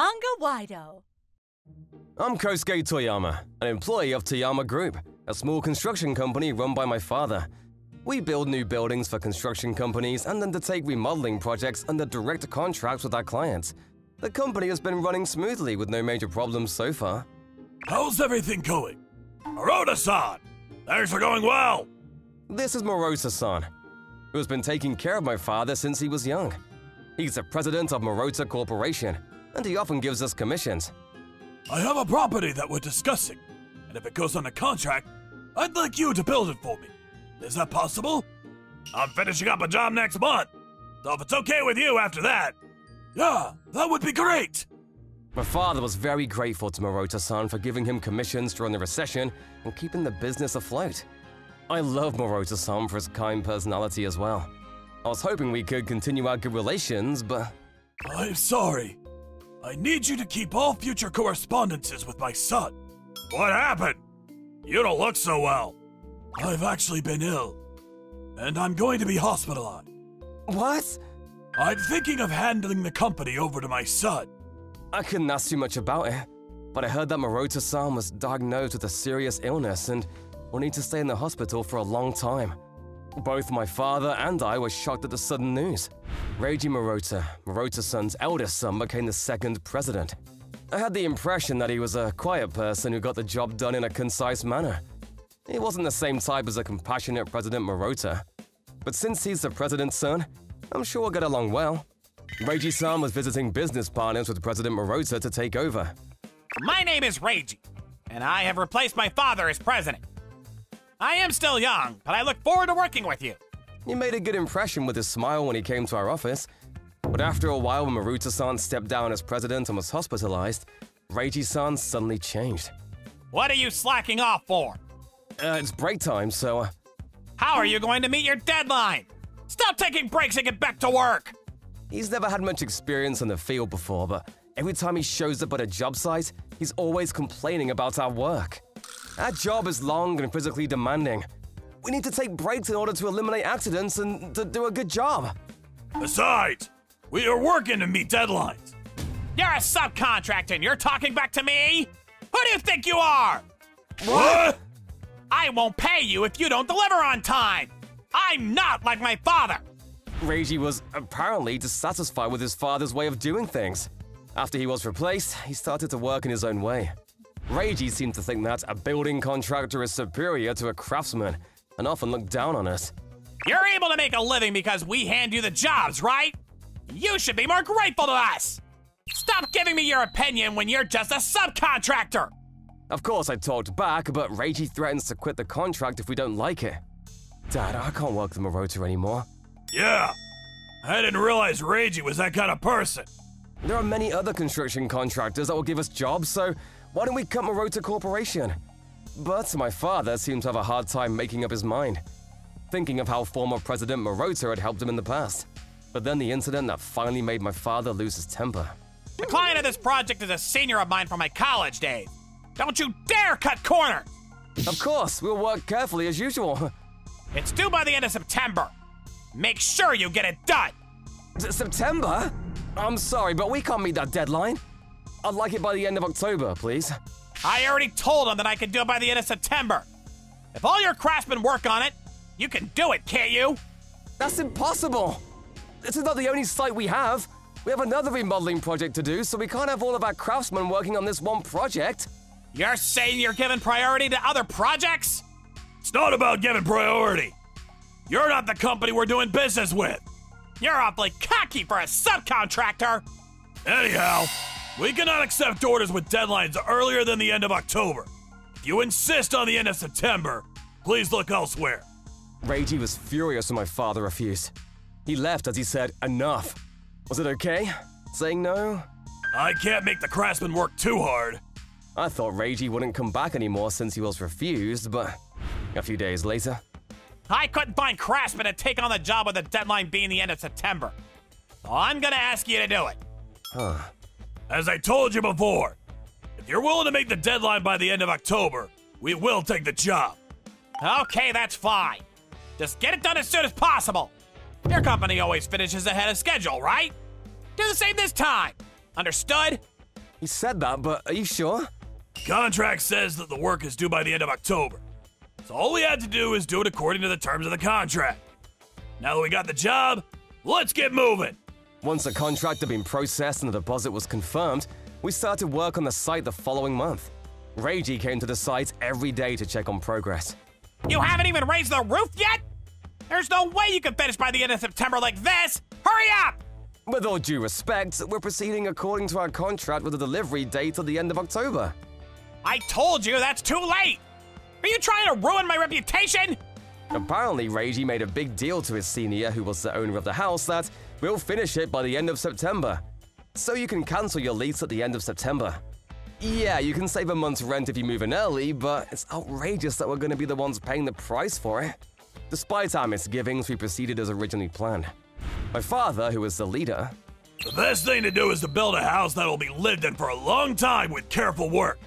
Manga Waido. I'm Kosuke Toyama, an employee of Toyama Group, a small construction company run by my father. We build new buildings for construction companies and undertake remodeling projects under direct contracts with our clients. The company has been running smoothly with no major problems so far. How's everything going? Morota-san! Things are going well! This is Morota-san, who has been taking care of my father since he was young. He's the president of Morota Corporation, and he often gives us commissions. I have a property that we're discussing, and if it goes under contract, I'd like you to build it for me. Is that possible? I'm finishing up a job next month, so if it's okay with you after that, yeah, that would be great! My father was very grateful to Morota-san for giving him commissions during the recession and keeping the business afloat. I love Morota-san for his kind personality as well. I was hoping we could continue our good relations, but I'm sorry. I need you to keep all future correspondences with my son. What happened? You don't look so well. I've actually been ill, and I'm going to be hospitalized. what? I'm thinking of handing the company over to my son. I couldn't ask too much about it, but I heard that Morota-san was diagnosed with a serious illness and will need to stay in the hospital for a long time. Both my father and I were shocked at the sudden news. Reiji Morota, Morota-san's eldest son, became the second president. I had the impression that he was a quiet person who got the job done in a concise manner. He wasn't the same type as a compassionate President Morota. But since he's the president's son, I'm sure we'll get along well. Reiji-san was visiting business partners with President Morota to take over. My name is Reiji, and I have replaced my father as president. I am still young, but I look forward to working with you. He made a good impression with his smile when he came to our office. But after a while, when Morota-san stepped down as president and was hospitalized, Reiji-san suddenly changed. What are you slacking off for? Uh, it's break time, so uh, How are you going to meet your deadline? Stop taking breaks and get back to work! he's never had much experience in the field before, but every time he shows up at a job site, he's always complaining about our work. Our job is long and physically demanding. We need to take breaks in order to eliminate accidents and to do a good job. Besides, we are working to meet deadlines. You're a subcontractor and you're talking back to me? Who do you think you are? What? I won't pay you if you don't deliver on time! I'm not like my father! Reiji was apparently dissatisfied with his father's way of doing things. After he was replaced, he started to work in his own way. Reiji seemed to think that a building contractor is superior to a craftsman and often looked down on us. You're able to make a living because we hand you the jobs, right? You should be more grateful to us! Stop giving me your opinion when you're just a subcontractor! Of course, I talked back, but Reiji threatens to quit the contract if we don't like it. Dad, I can't work the Morota anymore. Yeah. I didn't realize Reiji was that kind of person. There are many other construction contractors that will give us jobs, so why don't we cut Morota Corporation? But my father seemed to have a hard time making up his mind, thinking of how former President Morota had helped him in the past. But then the incident that finally made my father lose his temper. The client of this project is a senior of mine from my college days. Don't you dare cut corners! Of course, we'll work carefully as usual. It's due by the end of September. Make sure you get it done! S- September? I'm sorry, but we can't meet that deadline. I'd like it by the end of October, please. I already told him that I could do it by the end of September. If all your craftsmen work on it, you can do it, can't you? That's impossible! This is not the only site we have. We have another remodeling project to do, so we can't have all of our craftsmen working on this one project. You're saying you're giving priority to other projects? It's not about giving priority. You're not the company we're doing business with. You're awfully cocky for a subcontractor. Anyhow, we cannot accept orders with deadlines earlier than the end of October. If you insist on the end of September, please look elsewhere. Reiji was furious when my father refused. He left as he said, enough. Was it okay? Saying no? I can't make the craftsman work too hard. I thought Reiji wouldn't come back anymore since he was refused, but a few days later, I couldn't find craftsmen to take on the job with the deadline being the end of September. So I'm gonna ask you to do it. huh. As I told you before, if you're willing to make the deadline by the end of October, we will take the job. Okay, that's fine. Just get it done as soon as possible. Your company always finishes ahead of schedule, right? Do the same this time. Understood? He said that, but are you sure? Contract says that the work is due by the end of October. So all we had to do is do it according to the terms of the contract. Now that we got the job, let's get moving. Once the contract had been processed and the deposit was confirmed, we started work on the site the following month. Reiji came to the site every day to check on progress. You haven't even raised the roof yet? There's no way you can finish by the end of September like this! Hurry up! With all due respect, we're proceeding according to our contract with a delivery date till the end of October. I told you that's too late! Are you trying to ruin my reputation? Apparently, Reiji made a big deal to his senior, who was the owner of the house, that we'll finish it by the end of September. So you can cancel your lease at the end of September. Yeah, you can save a month's rent if you move in early, but it's outrageous that we're going to be the ones paying the price for it. Despite our misgivings, we proceeded as originally planned. My father, who was the leader, The best thing to do is to build a house that'll be lived in for a long time with careful work.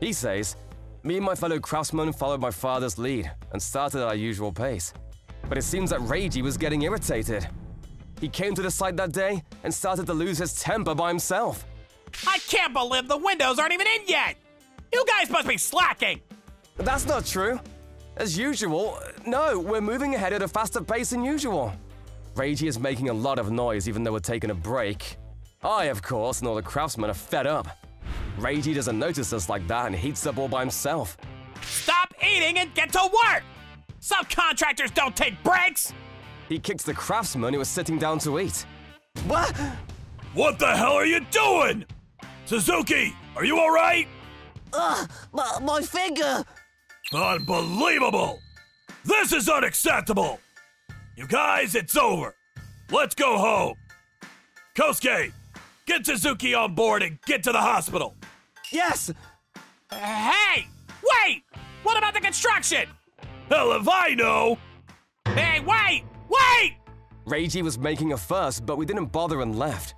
he says, me and my fellow craftsmen followed my father's lead and started at our usual pace. But it seems that Reiji was getting irritated. He came to the site that day and started to lose his temper by himself. I can't believe the windows aren't even in yet! You guys must be slacking! That's not true. As usual, no, we're moving ahead at a faster pace than usual. Reiji is making a lot of noise even though we're taking a break. I, of course, and all the craftsmen are fed up. Reiji doesn't notice us like that and heats up all by himself. Stop eating and get to work! Subcontractors don't take breaks! He kicks the craftsman who was sitting down to eat. What? What the hell are you doing? Suzuki, are you alright? Ugh, my, my finger! Unbelievable! This is unacceptable! You guys, it's over. Let's go home. Kosuke, get Suzuki on board and get to the hospital. Yes! Hey! Wait! What about the construction? Hell if I know! Hey, wait! Wait! Reiji was making a fuss, but we didn't bother and left.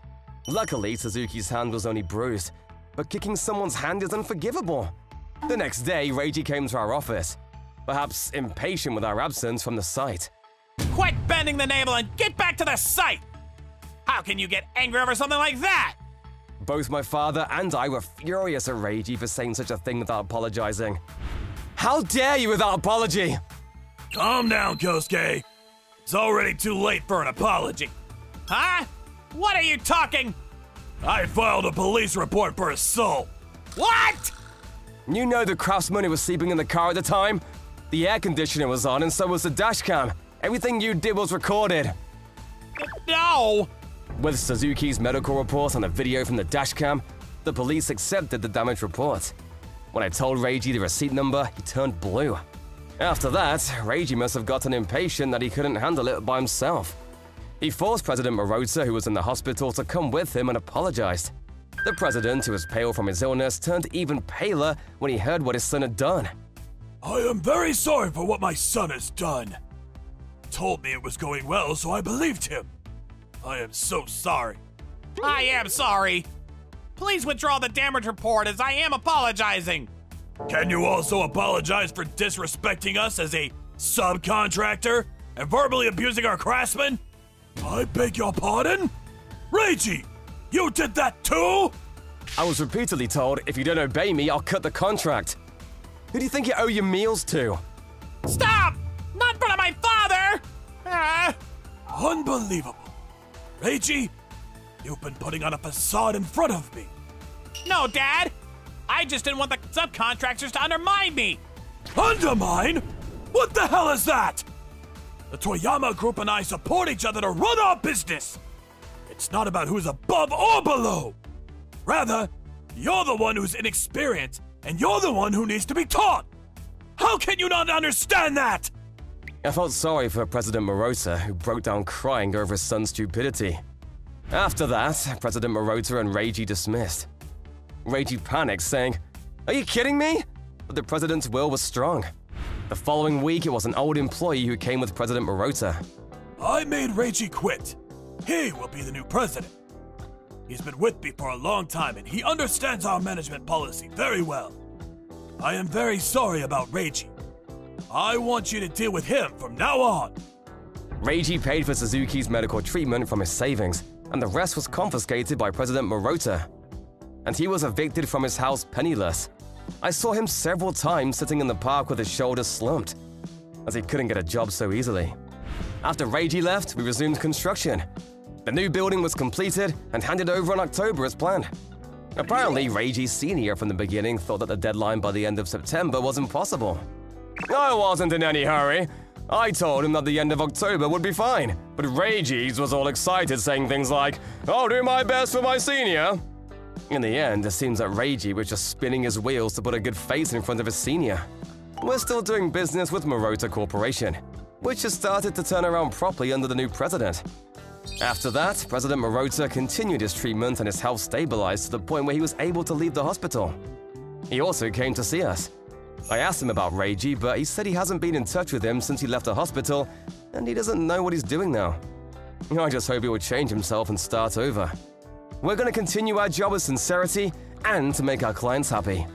Luckily, Suzuki's hand was only bruised, but kicking someone's hand is unforgivable. The next day, Reiji came to our office, perhaps impatient with our absence from the site. Quit bending the navel and get back to the site! How can you get angry over something like that? Both my father and I were furious at Reiji for saying such a thing without apologizing. How dare you without apology? Calm down, Kosuke. It's already too late for an apology. Huh? What are you talking? I filed a police report for assault. What? You know the craftsman who was sleeping in the car at the time? The air conditioner was on and so was the dashcam. Everything you did was recorded. No! With Suzuki's medical report and a video from the dashcam, the police accepted the damage report. When I told Reiji the receipt number, he turned blue. After that, Reiji must have gotten impatient that he couldn't handle it by himself. He forced President Morota, who was in the hospital, to come with him and apologized. The president, who was pale from his illness, turned even paler when he heard what his son had done. I am very sorry for what my son has done. Told me it was going well, so I believed him. I am so sorry. I am sorry. Please withdraw the damage report as I am apologizing. Can you also apologize for disrespecting us as a subcontractor and verbally abusing our craftsmen? I beg your pardon? Reiji, you did that too? I was repeatedly told, if you don't obey me, I'll cut the contract. Who do you think you owe your meals to? Stop! Not in front of my father! Ah, Unbelievable. Reiji, you've been putting on a facade in front of me. no, Dad! I just didn't want the subcontractors to undermine me! Undermine? What the hell is that? The Toyama Group and I support each other to run our business. It's not about who's above or below. Rather, you're the one who's inexperienced, and you're the one who needs to be taught. How can you not understand that? I felt sorry for President Morota, who broke down crying over his son's stupidity. After that, President Morota and Reiji dismissed. Reiji panicked, saying, Are you kidding me? But the president's will was strong. The following week, it was an old employee who came with President Morota. I made Reiji quit. He will be the new president. He's been with me for a long time and he understands our management policy very well. I am very sorry about Reiji. I want you to deal with him from now on. Reiji paid for Suzuki's medical treatment from his savings, and the rest was confiscated by President Morota. and he was evicted from his house penniless. I saw him several times sitting in the park with his shoulders slumped, as he couldn't get a job so easily. After Reiji left, we resumed construction. The new building was completed and handed over in October as planned. Apparently, Reiji Sr. from the beginning thought that the deadline by the end of September was impossible. I wasn't in any hurry. I told him that the end of October would be fine, but Reiji's was all excited, saying things like, I'll do my best for my senior. In the end, it seems that Reiji was just spinning his wheels to put a good face in front of his senior. We're still doing business with Morota Corporation, which has started to turn around properly under the new president. After that, President Morota continued his treatment and his health stabilized to the point where he was able to leave the hospital. He also came to see us. I asked him about Reiji, but he said he hasn't been in touch with him since he left the hospital, and he doesn't know what he's doing now. I just hope he will change himself and start over. We're going to continue our job with sincerity and to make our clients happy.